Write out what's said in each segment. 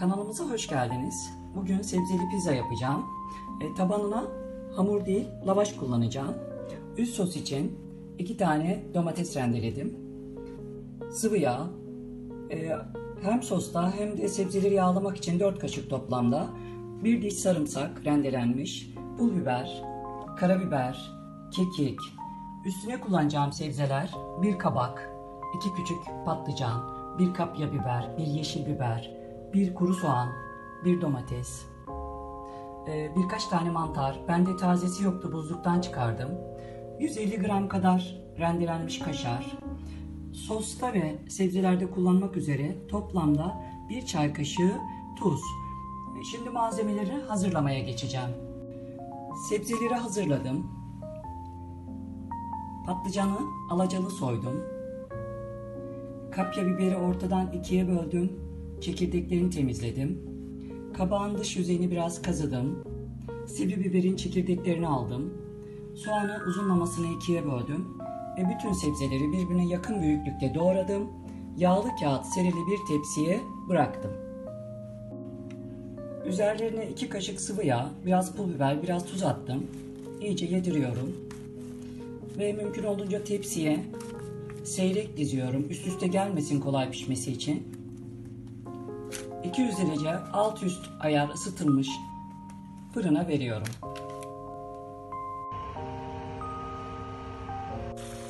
Kanalımıza hoş geldiniz. Bugün sebzeli pizza yapacağım. E, tabanına hamur değil, lavaş kullanacağım. Üst sos için iki tane domates rendeledim. Sıvı yağ, e, hem sosta hem de sebzeleri yağlamak için 4 kaşık toplamda. Bir diş sarımsak rendelenmiş, pul biber, karabiber, kekik. Üstüne kullanacağım sebzeler bir kabak, iki küçük patlıcan, bir kapya biber, bir yeşil biber, bir kuru soğan, bir domates, ee, birkaç tane mantar. Bende tazesi yoktu buzluktan çıkardım. 150 gram kadar rendelenmiş kaşar. Sosta ve sebzelerde kullanmak üzere toplamda bir çay kaşığı tuz. Şimdi malzemeleri hazırlamaya geçeceğim. Sebzeleri hazırladım. Patlıcanı alacalı soydum. Kapya biberi ortadan ikiye böldüm. Çekirdeklerini temizledim. Kabağın dış yüzeyini biraz kazıdım. Sivri biberin çekirdeklerini aldım. Soğanı uzunlamasını ikiye böldüm. Ve bütün sebzeleri birbirine yakın büyüklükte doğradım. Yağlı kağıt serili bir tepsiye bıraktım. Üzerlerine iki kaşık sıvı yağ, biraz pul biber, biraz tuz attım. İyice yediriyorum. Ve mümkün olduğunca tepsiye seyrek diziyorum. Üst üste gelmesin kolay pişmesi için. 200 derece alt üst ayar ısıtılmış fırına veriyorum.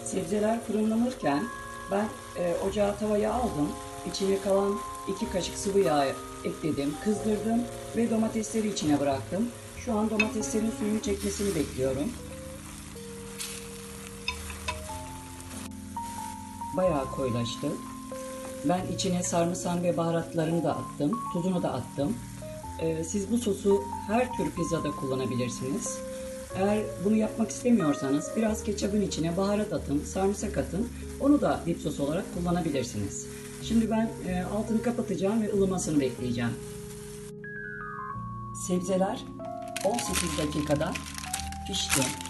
Sebzeler fırınlanırken ben e, ocağa tavayı aldım. İçine kalan 2 kaşık sıvı yağ ekledim, kızdırdım ve domatesleri içine bıraktım. Şu an domateslerin suyunu çekmesini bekliyorum. Bayağı koyulaştı. Ben içine sarımsak ve baharatlarını da attım. Tuzunu da attım. Ee, siz bu sosu her tür pizzada kullanabilirsiniz. Eğer bunu yapmak istemiyorsanız biraz ketçabın içine baharat atın, sarımsak atın. Onu da dip sos olarak kullanabilirsiniz. Şimdi ben e, altını kapatacağım ve ılımasını bekleyeceğim. Sebzeler 18 dakikada pişti.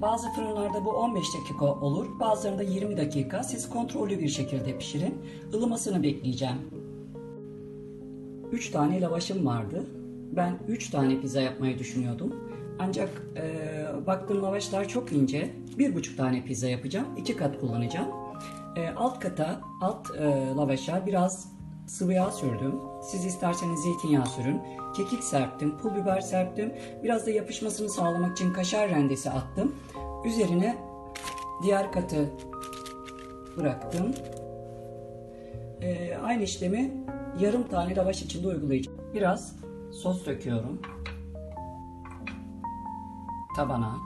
Bazı fırınlarda bu 15 dakika olur, bazılarında 20 dakika. Siz kontrollü bir şekilde pişirin. Ilımasını bekleyeceğim. 3 tane lavaşım vardı. Ben 3 tane pizza yapmayı düşünüyordum. Ancak e, baktığım lavaşlar çok ince. 1,5 tane pizza yapacağım. 2 kat kullanacağım. E, alt kata, alt e, lavaşa biraz sıvı yağ sürdüm. Siz isterseniz zeytinyağı sürün. Kekik serptim, pul biber serptim. Biraz da yapışmasını sağlamak için kaşar rendesi attım. Üzerine diğer katı bıraktım. Ee, aynı işlemi yarım tane lavaş içinde uygulayacağım. Biraz sos döküyorum. Tabana.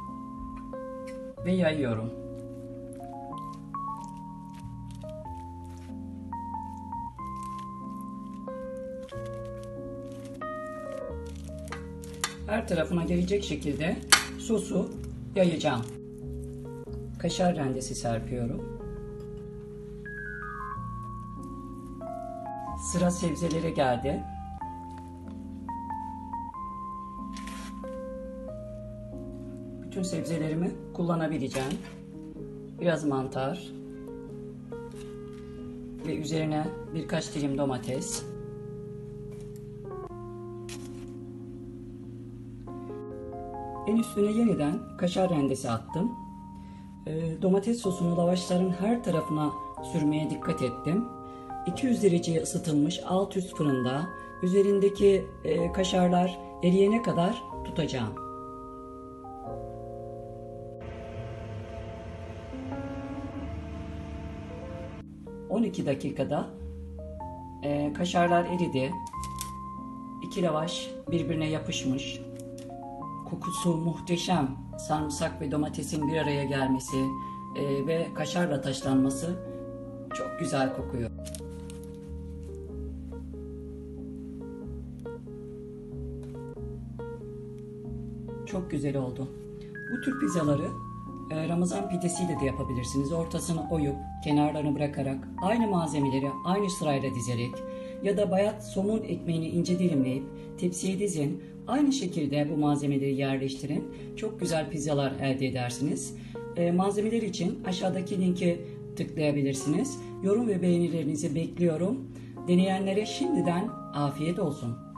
Ve yayıyorum. Her tarafına gelecek şekilde sosu yayacağım. Kaşar rendesi serpiyorum. Sıra sebzelere geldi. Bütün sebzelerimi kullanabileceğim. Biraz mantar ve üzerine birkaç dilim domates. En üstüne yeniden kaşar rendesi attım. E, domates sosunu lavaşların her tarafına sürmeye dikkat ettim. 200 dereceye ısıtılmış alt üst fırında üzerindeki e, kaşarlar eriyene kadar tutacağım. ...12 dakikada e, kaşarlar eridi. İki lavaş birbirine yapışmış kokusu muhteşem. Sarımsak ve domatesin bir araya gelmesi e, ve kaşarla taşlanması çok güzel kokuyor. Çok güzel oldu. Bu tür pizzaları e, Ramazan pidesiyle de yapabilirsiniz. Ortasını oyup kenarlarını bırakarak aynı malzemeleri aynı sırayla dizerek ya da bayat somun ekmeğini ince dilimleyip tepsiye dizin. Aynı şekilde bu malzemeleri yerleştirin. Çok güzel pizzalar elde edersiniz. E, malzemeler için aşağıdaki linki tıklayabilirsiniz. Yorum ve beğenilerinizi bekliyorum. Deneyenlere şimdiden afiyet olsun.